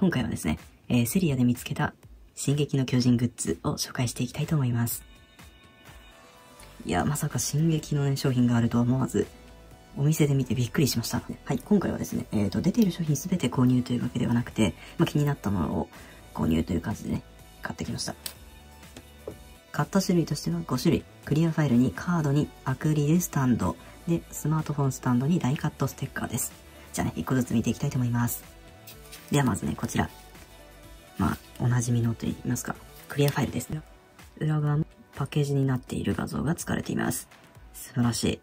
今回はですね、えー、セリアで見つけた進撃の巨人グッズを紹介していきたいと思います。いや、まさか進撃のね、商品があるとは思わず、お店で見てびっくりしました。はい、今回はですね、えっ、ー、と、出ている商品すべて購入というわけではなくて、まあ、気になったものを購入という感じでね、買ってきました。買った種類としては5種類。クリアファイルにカードにアクリルスタンド。で、スマートフォンスタンドにダイカットステッカーです。じゃあね、1個ずつ見ていきたいと思います。ではまずね、こちら。まあ、おなじみのと言いますか、クリアファイルですね。裏側もパッケージになっている画像が使われています。素晴らしい。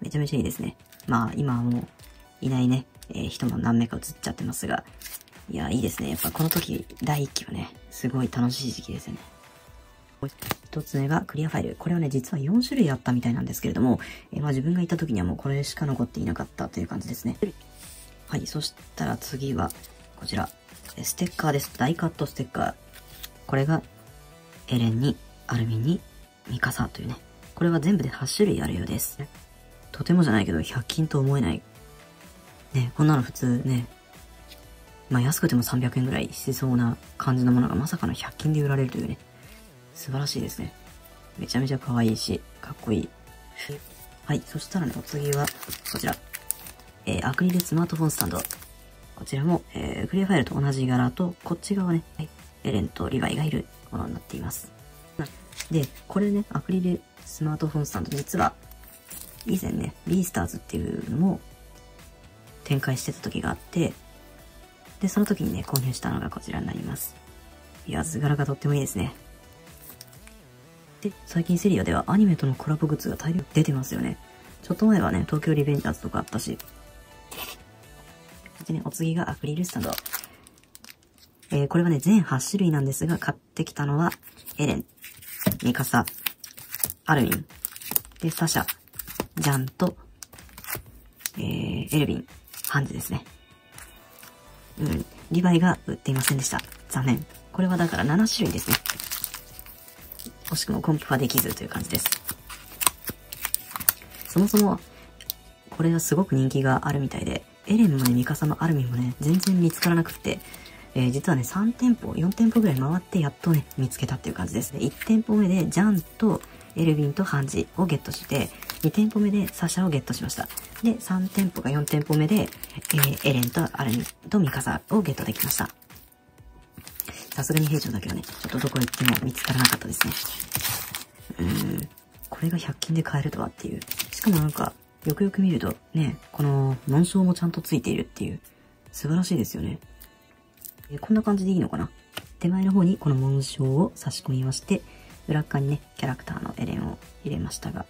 めちゃめちゃいいですね。まあ、今はもう、いないね、えー、人も何名か映っちゃってますが、いや、いいですね。やっぱこの時、第1期はね、すごい楽しい時期ですよね。一つ目がクリアファイル。これはね、実は4種類あったみたいなんですけれども、えー、まあ自分がいた時にはもうこれしか残っていなかったという感じですね。はい、そしたら次は、こちら。ステッカーです。ダイカットステッカー。これが、エレンに、アルミに、ミカサというね。これは全部で8種類あるようです。とてもじゃないけど、100均と思えない。ね、こんなの普通ね、まあ安くても300円ぐらいしそうな感じのものがまさかの100均で売られるというね。素晴らしいですね。めちゃめちゃ可愛いし、かっこいい。はい、そしたらね、お次は、こちら。えー、アクリルスマートフォンスタンド。こちらも、えー、クリアファイルと同じ柄と、こっち側ね、はい、エレンとリヴァイがいるものになっています。で、これね、アクリルスマートフォンスタンド、実は、以前ね、ビースターズっていうのも展開してた時があって、で、その時にね、購入したのがこちらになります。いや、図柄がとってもいいですね。で、最近セリアではアニメとのコラボグッズが大量出てますよね。ちょっと前はね、東京リベンジャーズとかあったし。てね、お次がアクリルスタンド。えー、これはね、全8種類なんですが、買ってきたのは、エレン、ミカサ、アルミン、で、サシャ、ジャンと、えー、エルビン、ハンズですね。うん、リヴァイが売っていませんでした。残念。これはだから7種類ですね。惜しくもコンプはできずという感じです。そもそも、これはすごく人気があるみたいで、エレンもね、ミカサもアルミもね、全然見つからなくって、えー、実はね、3店舗、4店舗ぐらい回ってやっとね、見つけたっていう感じです。で、1店舗目でジャンとエルヴィンとハンジをゲットして、2店舗目でサシャをゲットしました。で、3店舗か4店舗目で、えー、エレンとアルミとミカサをゲットできました。さすがに兵長だけはね、ちょっとどこ行っても見つからなかったですね。うーん。これが100均で買えるとはっていう。しかもなんか、よくよく見ると、ね、この、紋章もちゃんとついているっていう。素晴らしいですよね。えこんな感じでいいのかな？手前の方にこの紋章を差し込みまして、裏側にね、キャラクターのエレンを入れましたが、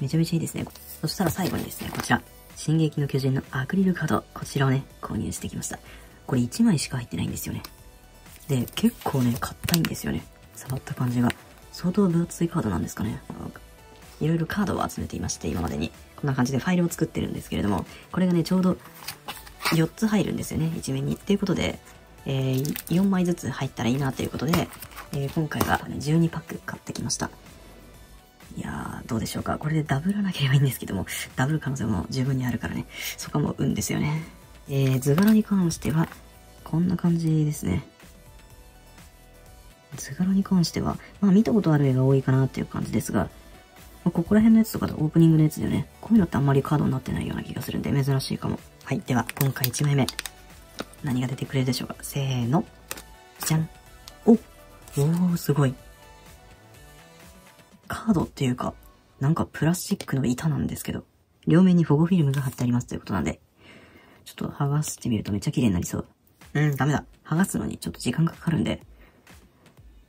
めちゃめちゃいいですね。そしたら最後にですね、こちら。進撃の巨人のアクリルカード、こちらをね、購入してきました。これ1枚しか入ってないんですよね。で、結構ね、硬いんですよね。触った感じが。相当分厚いカードなんですかね。いろいろカードを集めていまして、今までに。こんな感じでファイルを作ってるんですけれども、これがね、ちょうど4つ入るんですよね、一面に。っていうことで、えー、4枚ずつ入ったらいいなということで、えー、今回は、ね、12パック買ってきました。いやー、どうでしょうか。これでダブらなければいいんですけども、ダブる可能性も十分にあるからね。そこも運ですよね。えー、図柄に関しては、こんな感じですね。図柄に関しては、まあ見たことある絵が多いかなっていう感じですが、ここら辺のやつとかとオープニングのやつでね、こういうのってあんまりカードになってないような気がするんで珍しいかも。はい。では、今回1枚目。何が出てくれるでしょうか？せーの。じゃん。おおー、すごい。カードっていうか、なんかプラスチックの板なんですけど、両面に保護フィルムが貼ってありますということなんで、ちょっと剥がしてみるとめっちゃ綺麗になりそう。うん、ダメだ。剥がすのにちょっと時間がかかるんで、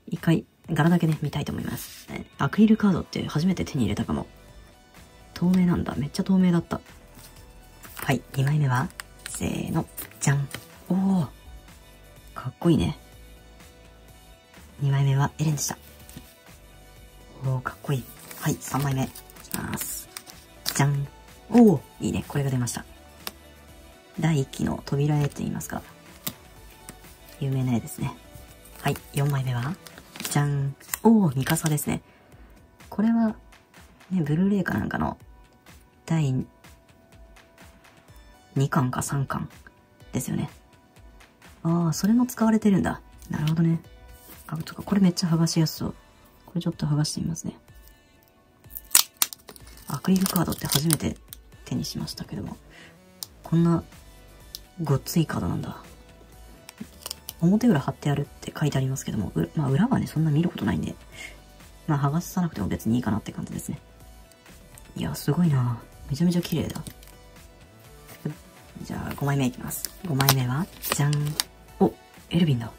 一回、柄だけね、見たいと思います。アクリルカードって初めて手に入れたかも。透明なんだ。めっちゃ透明だった。はい、2枚目は、せーの、じゃん。おー。かっこいいね。2枚目はエレンでした。おー、かっこいい。はい、3枚目。いきます。じゃん。おー、いいね。これが出ました。第1期の扉絵と言いますか。有名な絵ですね。はい、4枚目はじゃん。おー、ミカサですね。これは、ね、ブルーレイかなんかの、第2巻か3巻ですよね。ああ、それも使われてるんだ。なるほどね。あ、とか、これめっちゃ剥がしやすそう。これちょっと剥がしてみますね。アクリルカードって初めて手にしましたけども。こんな、ごっついカードなんだ。表裏貼ってあるって書いてありますけども、まあ裏はね、そんな見ることないんで、まあ剥がさなくても別にいいかなって感じですね。いや、すごいなめちゃめちゃ綺麗だ。じゃあ、5枚目いきます。5枚目は、じゃん。お、エルヴィンだ。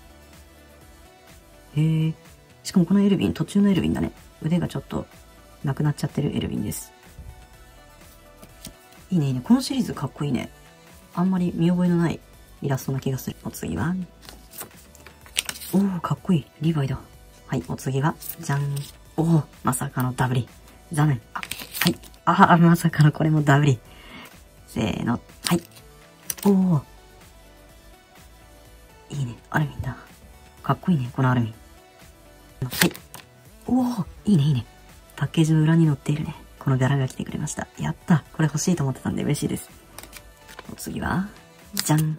へえ。しかもこのエルヴィン、途中のエルヴィンだね。腕がちょっと、なくなっちゃってるエルヴィンです。いいね、いいね。このシリーズかっこいいね。あんまり見覚えのないイラストな気がする。お次は、おー、かっこいい。リヴァイだ。はい、お次は、じゃん。おー、まさかのダブリ。残念。あ、はい。ああ、まさかのこれもダブリ。せーの、はい。おー。いいね、アルミンだ。かっこいいね、このアルミン。はい。おー、いいね、いいね。パッケージの裏に載っているね。この柄が来てくれました。やった。これ欲しいと思ってたんで嬉しいです。お次は、じゃん。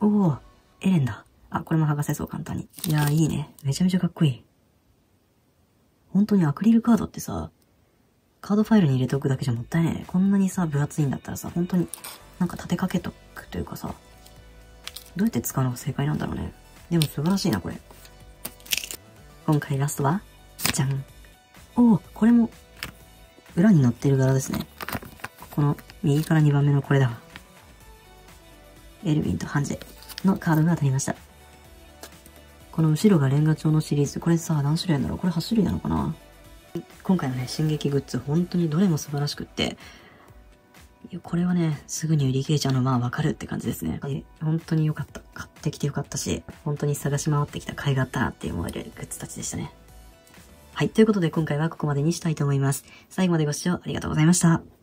おー、エレンだ。あ、これも剥がせそう簡単に。いやーいいね。めちゃめちゃかっこいい。本当にアクリルカードってさ、カードファイルに入れておくだけじゃもったいないねこんなにさ、分厚いんだったらさ、本当になんか立てかけとくというかさ、どうやって使うのが正解なんだろうね。でも素晴らしいな、これ。今回ラストは、じゃん。おお、これも、裏に載ってる柄ですね。この、右から2番目のこれだわ。エルヴィンとハンジェのカードが当たりました。この後ろがレンガ調のシリーズ。これさ、何種類あるんだろう？これ8種類なのかな？今回のね、進撃グッズ、本当にどれも素晴らしくって、これはね、すぐに売り切れちゃうのまあわかるって感じですね。本当に良かった。買ってきて良かったし、本当に探し回ってきた甲斐があったなって思えるグッズたちでしたね。はい。ということで今回はここまでにしたいと思います。最後までご視聴ありがとうございました。